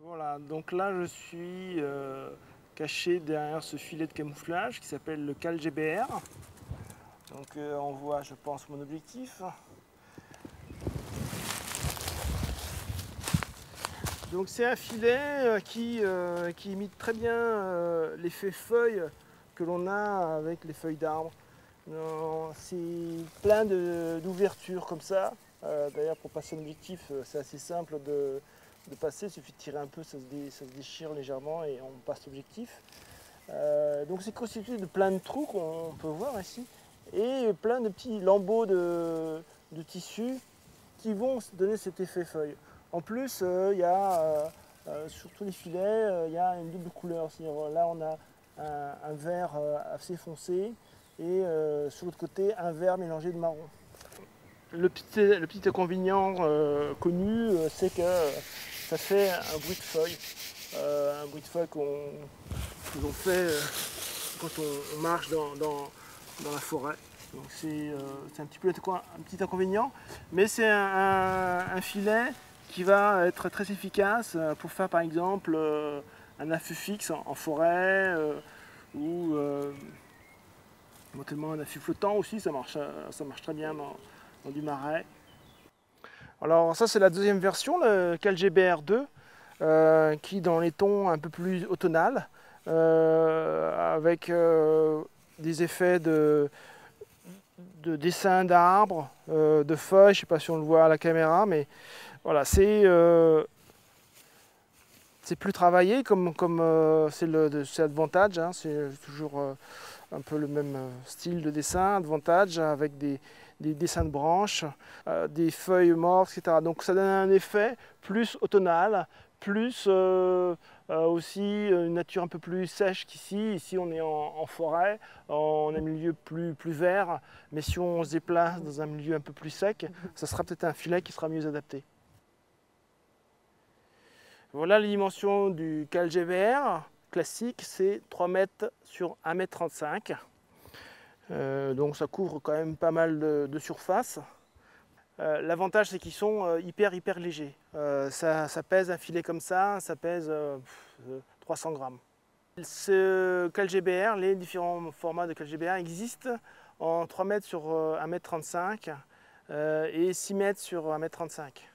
Voilà, donc là je suis euh, caché derrière ce filet de camouflage qui s'appelle le Cal GBR. Donc euh, on voit je pense mon objectif. Donc c'est un filet euh, qui, imite très bien l'effet feuille que l'on a avec les feuilles d'arbre. C'est plein d'ouvertures comme ça. D'ailleurs pour passer un objectif c'est assez simple de, de passer, il suffit de tirer un peu, ça se, déchire légèrement et on passe l'objectif. Euh, donc c'est constitué de plein de trous qu'on peut voir ici et plein de petits lambeaux de, tissu qui vont donner cet effet feuille. En plus, euh, il y a euh, sur tous les filets, il y a une double couleur. Là, on a un, vert assez foncé et sur l'autre côté, un vert mélangé de marron. Le petit, le inconvénient connu, c'est que ça fait un bruit de feuille, euh, un bruit de feuille qu'on fait euh, quand on, marche dans, la forêt. c'est euh, un petit peu un petit inconvénient, mais c'est un, filet qui va être très efficace pour faire par exemple un affût fixe en, forêt ou éventuellement un affût flottant aussi, ça marche, ça marche très bien du marais. Alors ça c'est la deuxième version, le CalGBR 2, euh, qui dans les tons un peu plus automnal, euh, avec euh, des effets de, de dessin d'arbres, de feuilles, je ne sais pas si on le voit à la caméra, mais voilà, c'est plus travaillé comme comme c'est Advantage, hein, c'est toujours un peu le même style de dessin, Advantage, avec des, des dessins de branches, euh, des feuilles mortes, etc. Donc ça donne un effet plus automnal, plus euh, euh, aussi une nature un peu plus sèche qu'ici. Ici on est en, forêt, on un milieu plus, plus vert, mais si on se déplace dans un milieu un peu plus sec, ça sera peut-être un filet qui sera mieux adapté. Voilà les dimensions du CalGVR classique, c'est 3 mètres sur 1 mètre 35 euh, donc ça couvre quand même pas mal de, surface. Euh, l'avantage c'est qu'ils sont euh, hyper hyper légers. Ça, pèse un filet comme ça, ça pèse 300 grammes. Ce CalGBR, les différents formats de CalGBR existent en 3 mètres sur 1 mètre 35 et 6 mètres sur 1 mètre 35.